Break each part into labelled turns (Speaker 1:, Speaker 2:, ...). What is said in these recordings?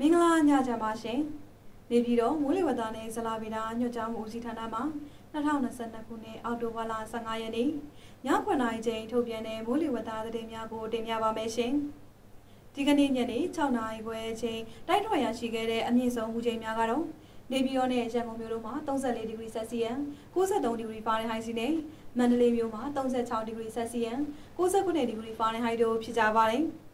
Speaker 1: မင်္ဂလာညချမ်းပါရှင်နေပြည်တော်မိုးလေဝသနဲ့ဇလာဗီတာညွှန်ကြားမှုဦးစီးဌာနမှ2022ခုနှစ်အောက်တိုဘာလ15ရက်နေ့ည9:00နာရီချိန်ထုတ်ပြန်တဲ့မိုးလေဝသသတင်းများကိုတင်ပြပါမယ်ရှင်ဒီကနေ့ညနေ6:00နာရီခွဲချိန်တိုက်ထွာရရှိခဲ့တဲ့အမြင့်ဆုံးမူချိန်များကတော့နေပြည်တော်နဲ့ရန်ကုန်မြို့တို့မှာ34ဒီဂရီဆက်စီယန်63ဒီဂရီဖာရင်ဟိုက်စီနဲ့မန္တလေးမြို့မှာ36ဒီဂရီဆက်စီယန်69ဒီဂရီဖာရင်ဟိုက်တို့ဖြစ်ကြပါတယ်။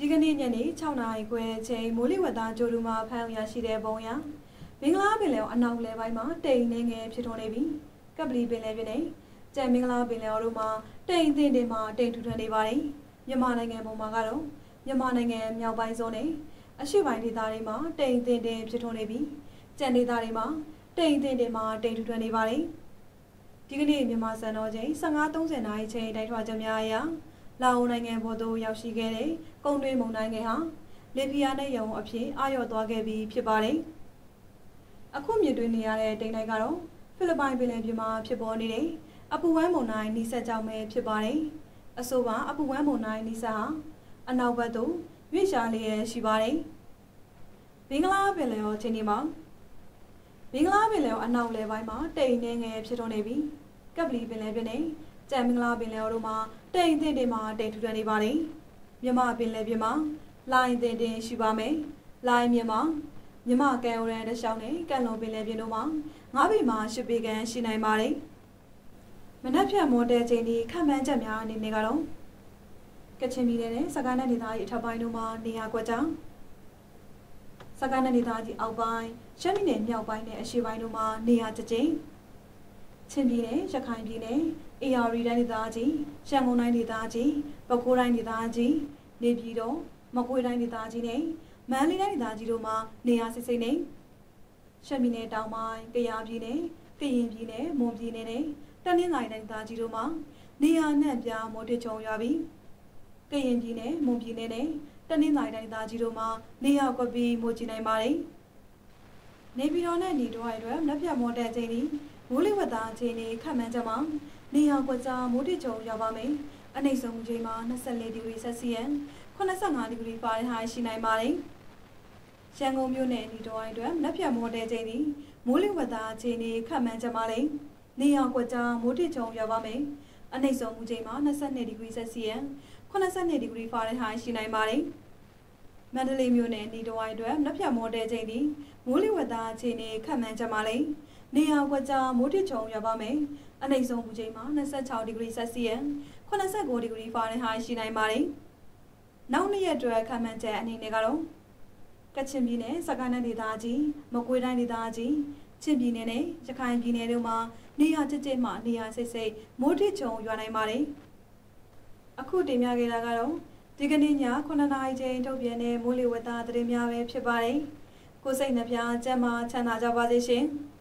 Speaker 1: ဒီကနေ့ညနေ6နာရီခွဲချိန်မိုးလေဝသကြိုးတူမှာဖမ်းရရှိတဲ့ပုံရမင်္ဂလာပင်လယ်အနောက်လေပိုင်းမှာတိမ်နေငယ်ဖြစ်ထွန်းနေပြီးကပလီပင်လယ်ပြင်နဲ့ကြံမင်္ဂလာပင်လယ်တို့မှာတိမ်တင်တင်မှာတိမ်ထူထန်နေပါတယ်မြန်မာနိုင်ငံပုံမှာကတော့မြန်မာနိုင်ငံမြောက်ပိုင်းစုံနဲ့အရှေ့ပိုင်းဒေသတွေမှာတိမ်တင်တင်ဖြစ်ထွန်းနေပြီးကြံဒေသတွေမှာတိမ်တင်တင်မှာတိမ်ထူထန်နေပါတယ်ဒီကနေ့မြန်မာစံတော်ချိန်15:30နာရီချိန်တိုက်ထွာချက်များအရာ လာအိုနိုင်ငံပေါ်သို့ရောက်ရှိခဲ့တဲ့ကုန်းတွင်းမုန်တိုင်းငယ်ဟာလီဘီယာနဲ့ယုံအဖြစ်အာရုံသွားခဲ့ပြီးဖြစ်ပါတယ်။အခုမြင်တွေ့နေရတဲ့တိမ်တိုက်ကတော့ဖိလစ်ပိုင်ပင်လယ်ပြင်မှာဖြစ်ပေါ်နေတဲ့အပူဝမ်းမုန်တိုင်းနီးစပ်ကြောင်းပဲဖြစ်ပါတယ်။အဆိုပါအပူဝမ်းမုန်တိုင်းနီးစပ်ဟာအနောက်ဘက်သို့ရွေ့ရှာလျက်ရှိပါတယ်။ဘင်္ဂလားပင်လယ်ော်ချင်းဒီမှာဘင်္ဂလားပင်လယ်ော်အနောက်လယ်ပိုင်းမှာတိမ်နေငယ်ဖြစ်ထွန်းနေပြီးကပ်ပလီပင်လယ်ပြင်နဲ့ ကြံမင်္ဂလာပင်လယ်တို့မှာတိမ်တင်တင်မှာတိမ်ထူထန်နေပါတယ်မြမပင်လယ်ပြင်မှာလိုင်းတင်တင်ရှိပါမယ်လိုင်းမြမမြမကံရန်တရှောင်းနဲ့ကံလုံးပင်လယ်ပြင်တို့မှာငါးပေမှာရှစ်ပေကန်ရှိနိုင်ပါတယ်မနက်ဖြန်မော်တယ်ချိန်ဒီခံမှန်းချက်များအနေနဲ့ကတော့ကချင်ပြည်နယ်နဲ့စကိုင်းနယ်ဒေသကြီးအထက်ပိုင်းတို့မှာနေရာကွက်ကြောင်းစကိုင်းနယ်ဒေသကြီးအောက်ပိုင်းရှမ်းပြည်နယ်မြောက်ပိုင်းနဲ့အရှေ့ပိုင်းတို့မှာနေရာကျကျင်း ချင်းပြည်နယ်ရခိုင်ပြည်နယ် AR တိုင်းဒေသကြီးရန်ကုန်တိုင်းဒေသကြီးပဲခူးတိုင်းဒေသကြီးနေပြည်တော်မကွေးတိုင်းဒေသကြီးနဲ့မန္တလေးတိုင်းဒေသကြီးတို့မှာနေရာစစ်စိတ်နေရှမ်းပြည်နယ်တောင်ပိုင်းကယားပြည်နယ်ကရင်ပြည်နယ်မွန်ပြည်နယ်နဲ့တနင်္သာရီတိုင်းဒေသကြီးတို့မှာနေရာနှံ့ပြားမိုးတချုံရွာပြီးကရင်ပြည်နယ်မွန်ပြည်နယ်နဲ့တနင်္သာရီတိုင်းဒေသကြီးတို့မှာနေရာကွက်ပြီးမိုးကြီးနိုင်ပါတယ်နေပြည်တော်နဲ့ညီတော်ရဲ့အတွက်လက်ပြမော်တက်ချိန်ဒီ မိုးလေဝသအခြေအနေခန့်မှန်းချက်မှာနေရာကွက်ကြားမိုးတိချုံရောက်ပါမယ်။အနိမ့်ဆုံးချိန်မှာ24ဒီဂရီဆက်စီယန်85ဒီဂရီဖာရင်ဟိုက်ရှိနိုင်ပါတယ်။ရန်ကုန်မြို့နယ်ဤတော်အိုင်အတွက်လက်ပြမော်ဒယ်ချိန်ဒီမိုးလေဝသအခြေအနေခန့်မှန်းချက်မှာလေနေရာကွက်ကြားမိုးတိချုံရောက်ပါမယ်။အနိမ့်ဆုံးချိန်မှာ22ဒီဂရီဆက်စီယန်82ဒီဂရီဖာရင်ဟိုက်ရှိနိုင်ပါတယ်။မန္တလေးမြို့နယ်ဤတော်အိုင်အတွက်လက်ပြမော်ဒယ်ချိန်ဒီမိုးလေဝသအခြေအနေခန့်မှန်းချက်မှာလေ နေရာကွက်ကြားမိုးတိချုံရောက်ပါမယ်။အနိမ့်ဆုံးမူချိန်မှာ26ဒီဂရီဆက်စီယန်89ဒီဂရီဖာရင်ဟိုက်ရှိနိုင်ပါတယ်။နောက်နှစ်ရက်အတွက်ခံမှန်းချက်အနေနဲ့ကတော့ကချင်ပြည်နယ်စကိုင်းတိုင်းဒေသကြီးမကွေးတိုင်းဒေသကြီးချင်းပြည်နယ်နဲ့ရခိုင်ပြည်နယ်တို့မှာနေရာကျကျမှနေရာစိတ်စိတ်မိုးတိချုံရွာနိုင်ပါတယ်။အခုတင်ပြခဲ့တာကတော့ဒီကနေ့ည9နာရီချိန်ထုတ်ပြန်တဲ့မိုးလေဝသသတင်းများပဲဖြစ်ပါတယ်။ကိုစိတ်နှပြကျမ်းမာချမ်းသာကြပါစေရှင်။